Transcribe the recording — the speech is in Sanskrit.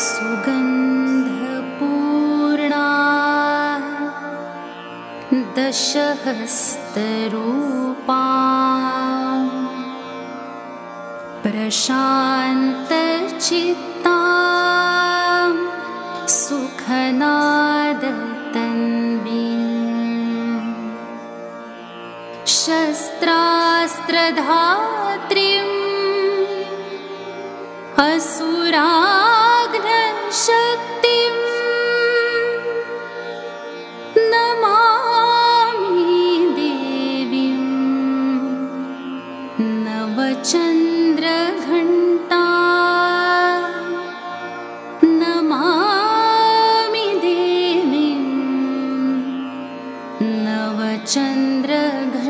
सुगन्धपूर्णा दशहस्तरूपा प्रशान्तचित्ता सुखनादतन्वि शस्त्रास्त्रधात्रीम् असुरा नवचन्द्रघण्टा। नमामि देवीं। देवि